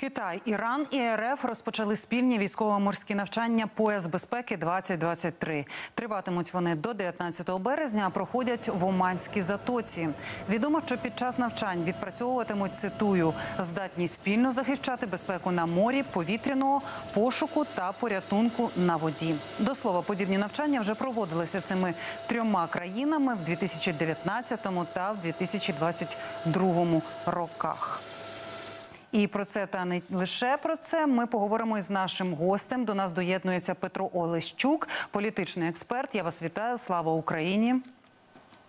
Китай, Іран і РФ розпочали спільні військово-морські навчання пояс безпеки 2023 Триватимуть вони до 19 березня, а проходять в Оманській затоці. Відомо, що під час навчань відпрацьовуватимуть цитую здатність спільно захищати безпеку на морі, повітряного пошуку та порятунку на воді. До слова, подібні навчання вже проводилися цими трьома країнами в 2019 та в 2022 роках. І про це та не лише про це ми поговоримо із нашим гостем. До нас доєднується Петро Олещук, політичний експерт. Я вас вітаю. Слава Україні!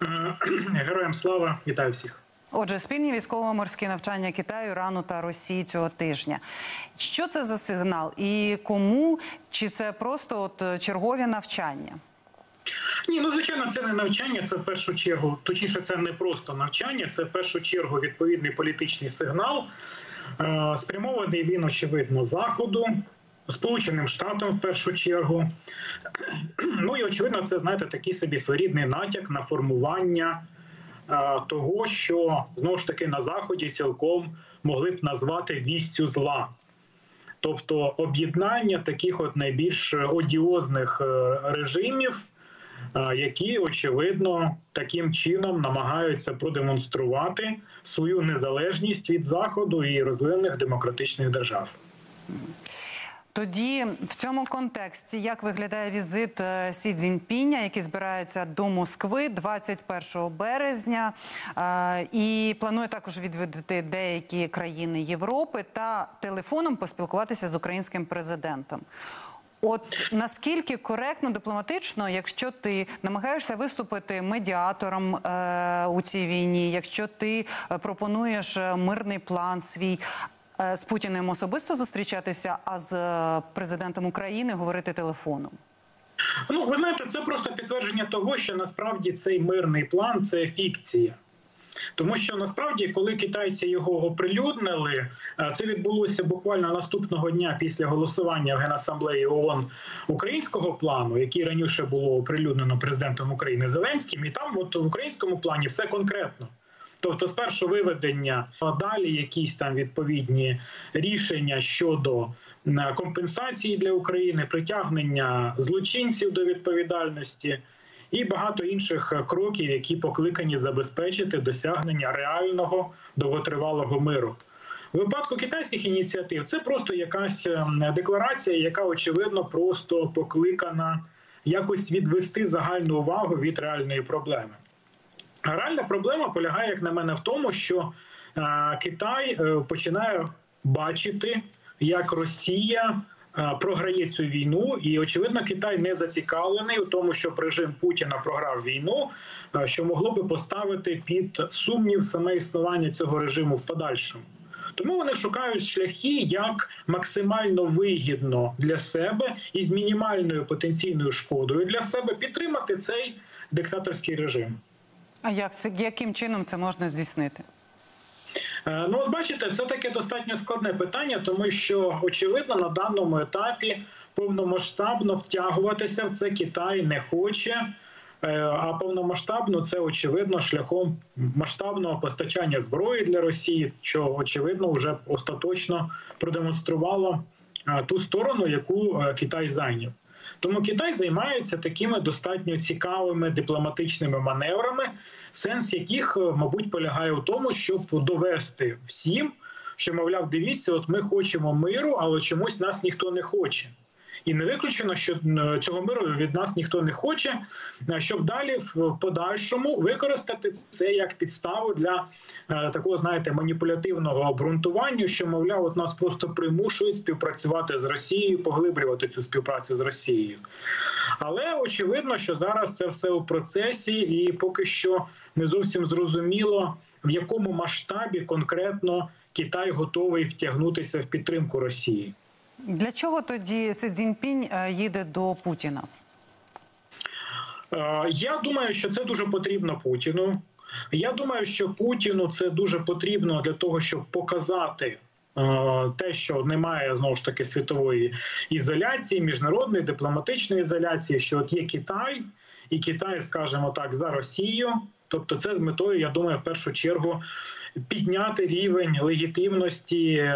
Героям слава вітаю всіх. Отже, спільні військово-морські навчання Китаю, Ірану та Росії цього тижня. Що це за сигнал і кому? Чи це просто от чергові навчання? Ні, ну звичайно, це не навчання. Це в першу чергу, точніше, це не просто навчання, це в першу чергу відповідний політичний сигнал. Е, спрямований він очевидно заходу. Сполученим Штатам в першу чергу, ну і очевидно, це знаєте такий собі своєрідний натяк на формування е, того, що знову ж таки на заході цілком могли б назвати вістю зла, тобто об'єднання таких от найбільш одіозних е, режимів, які очевидно таким чином намагаються продемонструвати свою незалежність від заходу і розвинених демократичних держав. Тоді в цьому контексті як виглядає візит е, Сі Цзіньпіня, який збирається до Москви 21 березня, е, і планує також відвідати деякі країни Європи та телефоном поспілкуватися з українським президентом. От наскільки коректно дипломатично, якщо ти намагаєшся виступити медіатором е, у цій війні, якщо ти е, пропонуєш е, мирний план свій е, з Путіним особисто зустрічатися, а з е, президентом України говорити телефоном? Ну ви знаєте, це просто підтвердження того, що насправді цей мирний план це фікція. Тому що насправді, коли китайці його оприлюднили, е, це відбулося буквально наступного дня після голосування в Генасамблеї ООН українського плану, який раніше було оприлюднено президентом України Зеленським, і там, от в українському плані, все конкретно. Тобто, спершу виведення, а далі якісь там відповідні рішення щодо компенсації для України, притягнення злочинців до відповідальності і багато інших е, кроків, які покликані забезпечити досягнення реального довготривалого миру. У випадку китайських ініціатив це просто якась е, декларація, яка очевидно просто покликана якось відвести загальну увагу від реальної проблеми. реальна проблема полягає, як на мене, в тому, що е, Китай починає бачити, як Росія Е, програє цю війну, і очевидно, Китай не зацікавлений у тому, щоб режим Путіна програв війну, е, що могло би поставити під сумнів саме існування цього режиму в подальшому. Тому вони шукають шляхи, як максимально вигідно для себе і з мінімальною потенційною шкодою для себе підтримати цей диктаторський режим. А як яким чином це можна здійснити? Е, ну, от бачите, це таке достатньо складне питання, тому що очевидно на даному етапі повномасштабно втягуватися в це Китай не хоче. Е, а повномасштабно це очевидно шляхом масштабного постачання зброї для Росії, що очевидно вже остаточно продемонструвало е, ту сторону, яку Китай зайняв. Тому Китай займається такими достатньо цікавими дипломатичними маневрами, сенс яких, е, мабуть, полягає у тому, щоб довести всім, що мовляв, дивіться, от ми хочемо миру, але чомусь нас ніхто не хоче. І не виключено, що цього миру від нас ніхто не хоче, щоб далі в подальшому використати це як підставу для е, такого, знаєте, маніпулятивного обґрунтування, що мовляв, от нас просто примушують співпрацювати з Росією, поглиблювати цю співпрацю з Росією. Але очевидно, що зараз це все у процесі, і поки що не зовсім зрозуміло, в якому масштабі конкретно Китай готовий втягнутися в підтримку Росії. Для чого тоді Си Цзіньпінь е, їде до Путіна? Е, я думаю, що це дуже потрібно Путіну. Я думаю, що Путіну це дуже потрібно для того, щоб показати. Е, те, що немає знову ж таки світової ізоляції, міжнародної дипломатичної ізоляції, що от є Китай, і Китай, скажімо так, за Росію. Тобто, це з метою, я думаю, в першу чергу підняти рівень легітимності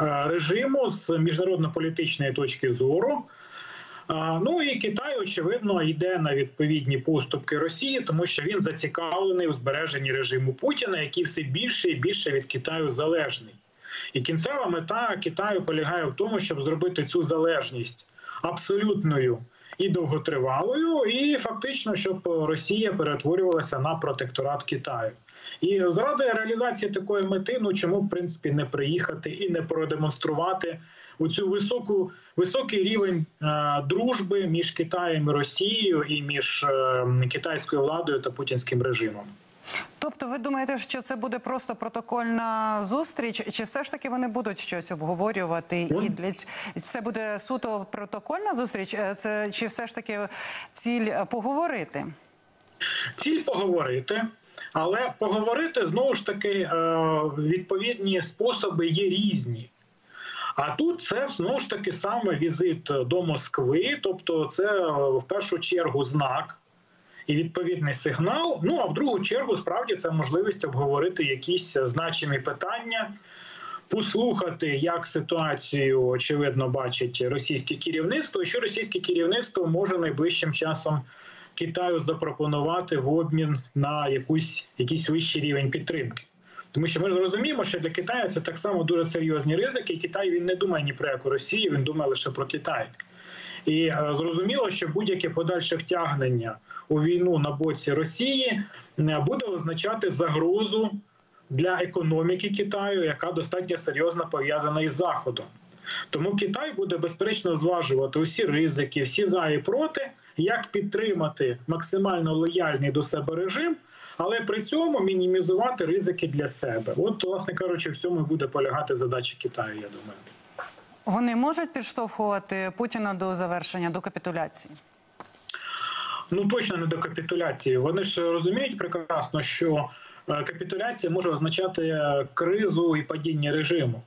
режиму з міжнародно-політичної точки зору. Ну і Китай, очевидно, йде на відповідні поступки Росії, тому що він зацікавлений у збереженні режиму Путіна, який все більше і більше від Китаю залежний. І кінцева мета Китаю полягає в тому, щоб зробити цю залежність абсолютною і довготривалою, і фактично, щоб Росія перетворювалася на протекторат Китаю. І заради реалізації такої мети, ну чому в принципі не приїхати і не продемонструвати у цю високу високий рівень е, дружби між Китаєм і Росією і між е, китайською владою та путінським режимом. Тобто, ви думаєте, що це буде просто протокольна зустріч, чи все ж таки вони будуть щось обговорювати? І для це буде суто протокольна зустріч? Е, Це чи все ж таки ціль е, поговорити? Ціль поговорити, але поговорити знову ж таки е, відповідні способи є різні. А тут це знову ж таки саме візит до Москви, тобто це в першу чергу знак і відповідний сигнал. Ну а в другу чергу, справді, це можливість обговорити якісь значимі питання, послухати, як ситуацію очевидно бачить російське керівництво, і що російське керівництво може найближчим часом Китаю запропонувати в обмін на якусь якийсь вищий рівень підтримки. Тому що ми ж розуміємо, що для Китаю це так само дуже серйозні ризики. Китай він не думає ні про яку Росію, він думає лише про Китай. І е, зрозуміло, що будь-яке подальше втягнення у війну на боці Росії е, буде означати загрозу для економіки Китаю, яка достатньо серйозно пов'язана із Заходом. Тому Китай буде безперечно зважувати усі ризики, всі за і проти, як підтримати максимально лояльний до себе режим, але при цьому мінімізувати ризики для себе. От, власне кажучи, в цьому буде полягати задача Китаю, я думаю. Вони можуть підштовхувати Путіна до завершення до капітуляції? Ну точно не до капітуляції. Вони ж розуміють прекрасно, що е, капітуляція може означати е, кризу і падіння режиму.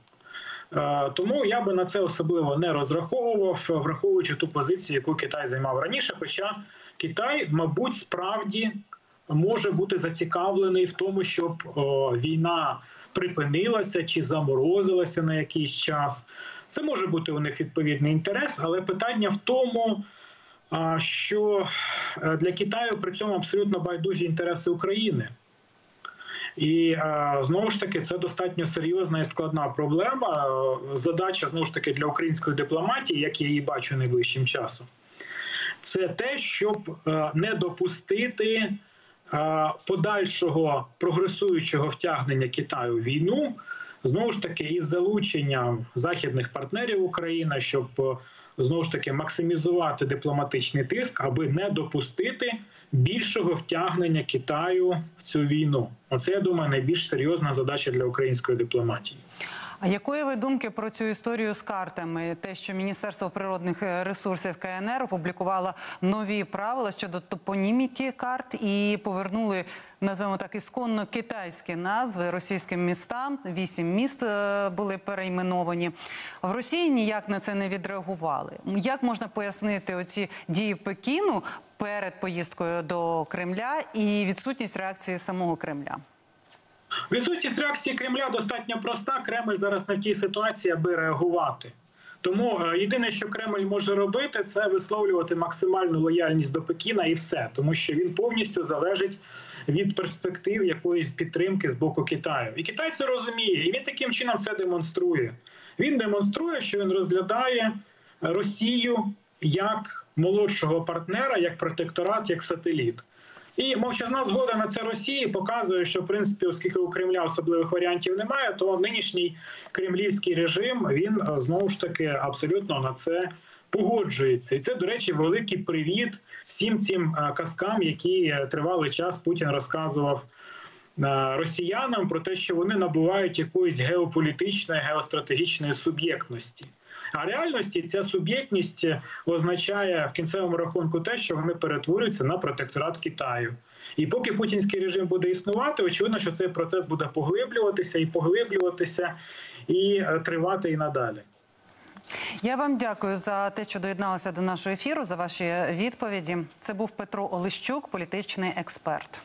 Е, Тому я би на це особливо не розраховував, враховуючи ту позицію, яку Китай займав раніше. Хоча Китай, мабуть, справді може бути зацікавлений в тому, щоб війна припинилася чи заморозилася на якийсь час. Це може бути у них відповідний інтерес, але питання в тому, що е, для Китаю при цьому абсолютно байдужі інтереси України. І е, знову ж таки це достатньо серйозна і складна проблема. Задача знову ж таки для української дипломатії, як я її бачу найближчим часом, це те, щоб е, не допустити подальшого прогресуючого втягнення Китаю в війну. Знову ж таки, із залученням західних партнерів України, щоб е, знову ж таки максимізувати дипломатичний тиск, аби не допустити більшого втягнення Китаю в цю війну. Оце я думаю найбільш серйозна задача для української дипломатії. А якої ви думки про цю історію з картами? Те, що Міністерство природних е, ресурсів КНР опублікувало нові правила щодо топоніміки карт і повернули, назвемо так, ісконно китайські назви російським містам. Вісім міст е, були перейменовані. В Росії ніяк на це не відреагували. Як можна пояснити оці дії Пекіну перед поїздкою до Кремля і відсутність реакції самого Кремля? Відсутність реакції Кремля достатньо проста. Кремль зараз в тій ситуації, аби реагувати. Тому е, єдине, що Кремль може робити, це висловлювати максимальну лояльність до Пекіна і все, тому що він повністю залежить від перспектив якоїсь підтримки з боку Китаю. І Китай це розуміє, і він таким чином це демонструє. Він демонструє, що він розглядає Росію як молодшого партнера, як протекторат, як сателіт. І мовчазна згода на це Росії показує, що в принципі, оскільки у Кремля особливих варіантів немає, то нинішній кремлівський режим він е, знову ж таки абсолютно на це погоджується. І це, до речі, великий привіт всім цим е, казкам, які е, тривалий час Путін розказував. Росіянам про те, що вони набувають якоїсь геополітичної геостратегічної суб'єктності. А реальності ця суб'єктність означає в кінцевому рахунку те, що вони перетворюються на протекторат Китаю. І поки путінський режим буде існувати, очевидно, що цей процес буде поглиблюватися і поглиблюватися і е, тривати і надалі. Я вам дякую за те, що доєдналися до нашого ефіру, за ваші відповіді. Це був Петро Олещук, політичний експерт.